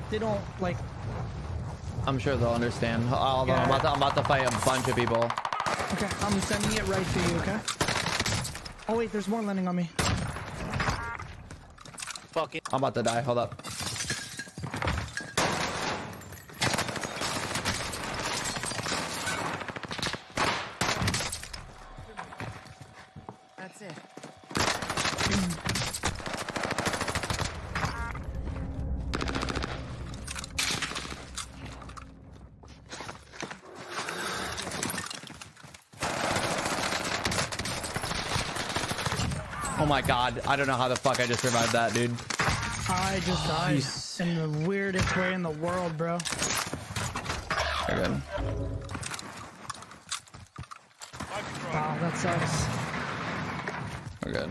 if they don't like. I'm sure they'll understand. Although Yeah. I'm, about to, I'm about to fight a bunch of people. Okay, I'm sending it right to you. Okay. Oh wait, there's more landing on me. Fuck it. I'm about to die. Hold up. That's it. Oh my god. I don't know how the fuck I just survived that, dude. I just died in the weirdest way in the world, bro. Very good. Wow, that sucks. We're good.